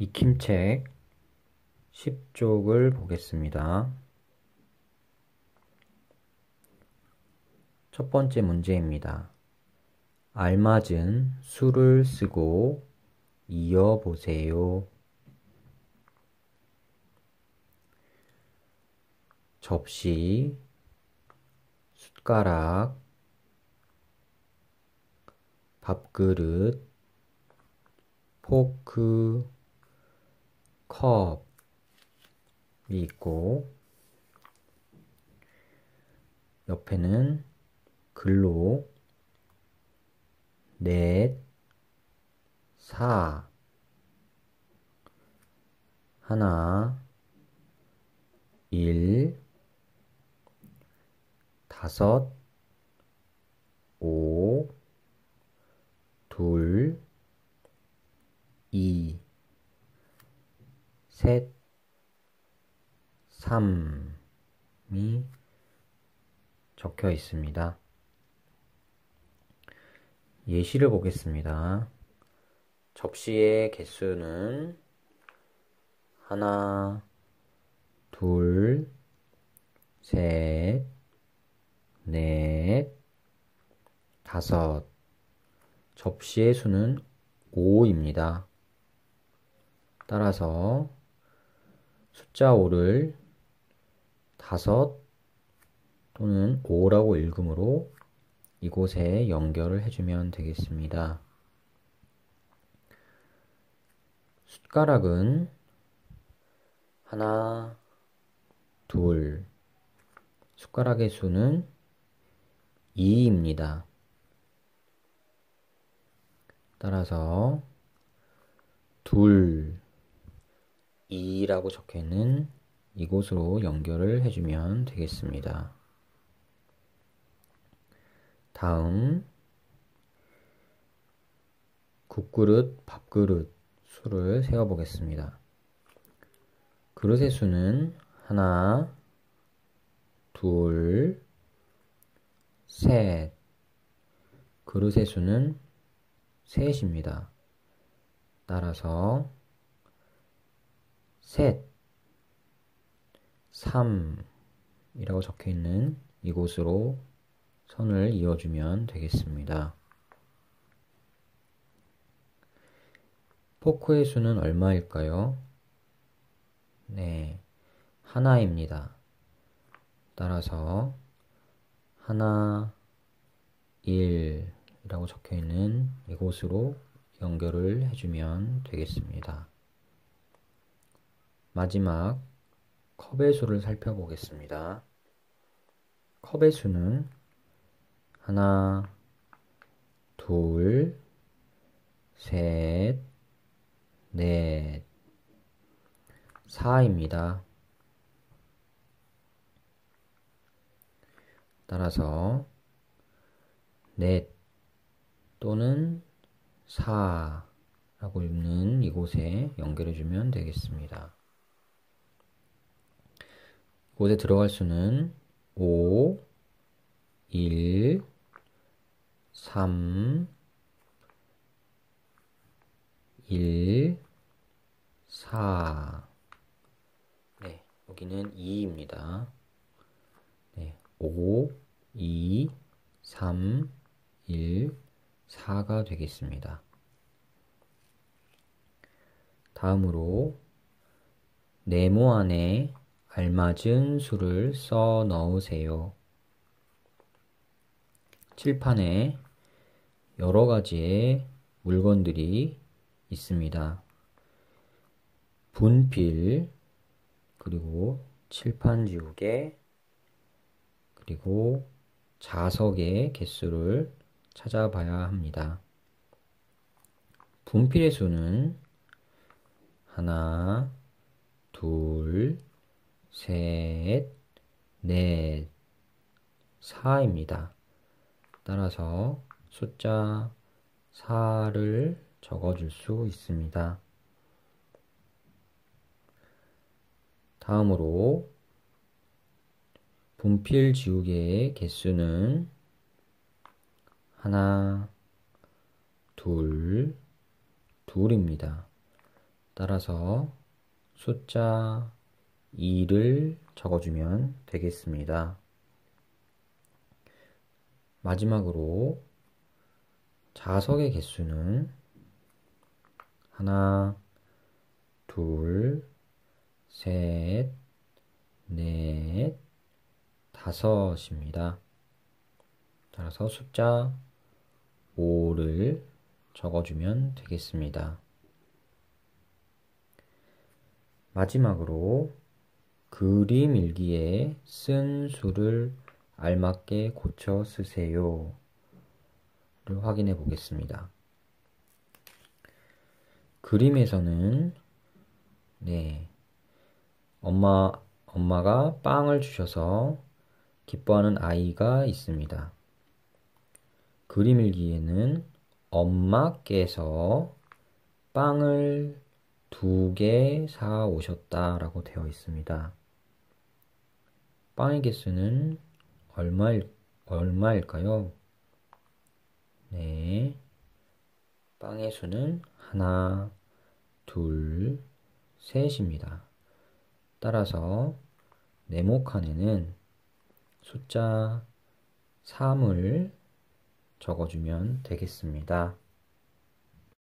익힘책 10쪽을 보겠습니다. 첫 번째 문제입니다. 알맞은 수를 쓰고 이어보세요. 접시, 숟가락, 밥그릇, 포크, 컵이 있고 옆에는 글로 넷, 사, 하나, 일, 다섯, 오, 둘, 이, 셋, 삼이 적혀 있습니다. 예시를 보겠습니다. 접시의 개수는 하나, 둘, 셋, 넷, 다섯. 접시의 수는 5입니다. 따라서 숫자 5를 다섯 또는 5라고 읽음으로 이곳에 연결을 해주면 되겠습니다. 숟가락은 하나, 둘, 숟가락의 수는 2입니다. 따라서 둘, 2라고 적혀 있는 이곳으로 연결을 해주면 되겠습니다. 다음 국그릇, 밥그릇 수를 세어보겠습니다. 그릇의 수는 하나, 둘, 셋. 그릇의 수는 셋입니다. 따라서 셋, 삼 이라고 적혀 있는 이곳으로 선을 이어주면 되겠습니다. 포크의 수는 얼마일까요? 네, 하나입니다. 따라서 하나, 일이라고 적혀 있는 이곳으로 연결을 해주면 되겠습니다. 마지막 컵의 수를 살펴보겠습니다. 컵의 수는 하나, 둘, 셋, 넷, 사입니다. 따라서 넷 또는 사라고 읽는 이곳에 연결해주면 되겠습니다. 곳에 들어갈 수는 5, 1, 3, 1, 4. 네, 여기는 2입니다. 네, 5, 2, 3, 1, 4가 되겠습니다. 다음으로 네모 안에 알맞은 수를 써 넣으세요. 칠판에 여러 가지의 물건들이 있습니다. 분필, 그리고 칠판 지우개, 그리고 자석의 개수를 찾아봐야 합니다. 분필의 수는 하나, 둘, 셋, 넷, 사입니다. 따라서 숫자 4를 적어줄 수 있습니다. 다음으로 분필 지우개의 개수는 하나, 둘, 둘입니다. 따라서 숫자 2를 적어주면 되겠습니다. 마지막으로 자석의 개수는 하나, 둘, 셋, 넷, 다섯입니다. 따라서 숫자 5를 적어주면 되겠습니다. 마지막으로 그림 일기에 쓴 수를 알맞게 고쳐 쓰세요. 를 확인해 보겠습니다. 그림에서는 네 엄마 엄마가 빵을 주셔서 기뻐하는 아이가 있습니다. 그림 일기에는 엄마께서 빵을 두 개 사 오셨다라고 되어 있습니다. 빵의 개수는 얼마일, 얼마일까요? 네. 빵의 수는 하나, 둘, 셋입니다. 따라서 네모 칸에는 숫자 3을 적어주면 되겠습니다.